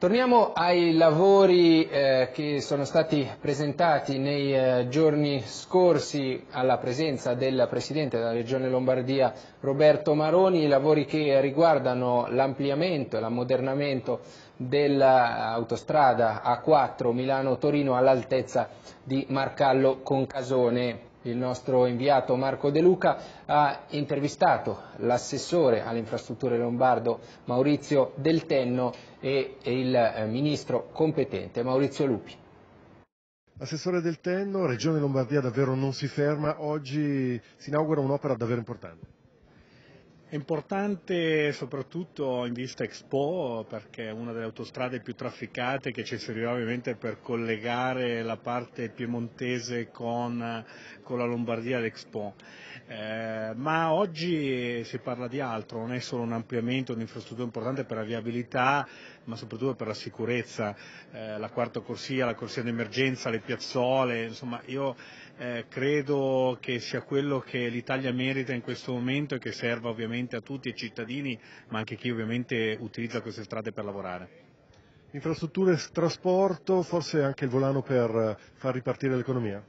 Torniamo ai lavori eh, che sono stati presentati nei eh, giorni scorsi alla presenza del Presidente della Regione Lombardia Roberto Maroni, lavori che riguardano l'ampliamento e l'ammodernamento dell'autostrada A4 Milano-Torino all'altezza di Marcallo Concasone. Il nostro inviato Marco De Luca ha intervistato l'assessore alle infrastrutture lombardo Maurizio Del Tenno e il eh, ministro competente Maurizio Lupi. Assessore Del Tenno, Regione Lombardia davvero non si ferma, oggi si inaugura un'opera davvero importante. È importante soprattutto in vista Expo perché è una delle autostrade più trafficate che ci servirà ovviamente per collegare la parte piemontese con, con la Lombardia all'Expo. Eh, ma oggi si parla di altro, non è solo un ampliamento di un'infrastruttura importante per la viabilità, ma soprattutto per la sicurezza, eh, la quarta corsia, la corsia d'emergenza, le piazzole, insomma io eh, credo che sia quello che l'Italia merita in questo momento e che serva ovviamente a tutti i cittadini, ma anche chi ovviamente utilizza queste strade per lavorare. Infrastrutture, trasporto, forse anche il volano per far ripartire l'economia?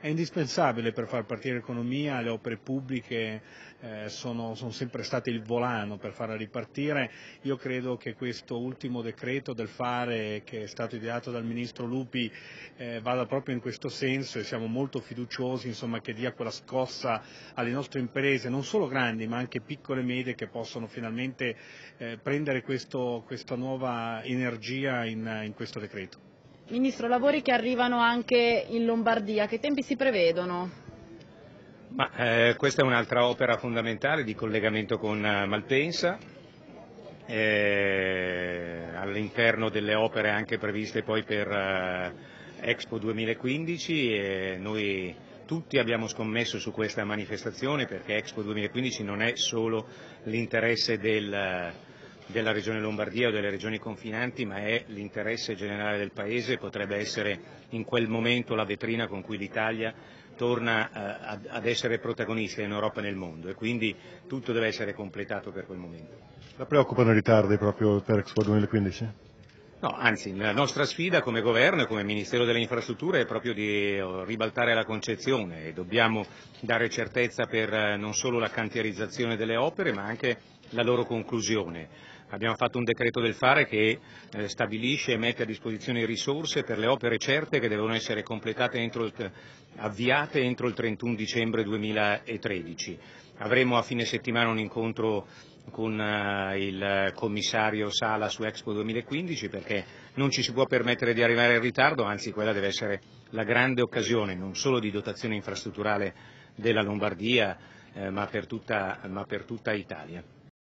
È indispensabile per far partire l'economia, le opere pubbliche eh, sono, sono, sempre state il volano per farla ripartire. Io credo che questo ultimo decreto del fare che è stato ideato dal Ministro Lupi eh, vada proprio in questo senso e siamo molto fiduciosi insomma, che dia quella scossa alle nostre imprese, non solo grandi ma anche piccole e medie che possono finalmente eh, prendere questo, questa nuova energia in, in questo decreto. Ministro, lavori che arrivano anche in Lombardia, che tempi si prevedono? Ma, eh, questa è un'altra opera fondamentale di collegamento con uh, Malpensa, eh, all'interno delle opere anche previste poi per uh, Expo 2015 e noi tutti abbiamo scommesso su questa manifestazione perché Expo 2015 non è solo l'interesse del della Regione Lombardia o delle regioni confinanti, ma è l'interesse generale del Paese e potrebbe essere in quel momento la vetrina con cui l'Italia torna eh, ad essere protagonista in Europa e nel mondo e quindi tutto deve essere completato per quel momento. La preoccupano i ritardi proprio per Expo 2015? No, anzi, la nostra sfida come governo e come Ministero delle Infrastrutture è proprio di oh, ribaltare la concezione e dobbiamo dare certezza per eh, non solo la cantierizzazione delle opere ma anche la loro conclusione. Abbiamo fatto un decreto del fare che eh, stabilisce e mette a disposizione risorse per le opere certe che devono essere entro il, avviate entro il 31 dicembre 2013. Avremo a fine settimana un incontro con eh, il commissario Sala su Expo 2015 perché non ci si può permettere di arrivare in ritardo, anzi quella deve essere la grande occasione non solo di dotazione infrastrutturale della Lombardia eh, ma per tutta, ma per tutta Italia.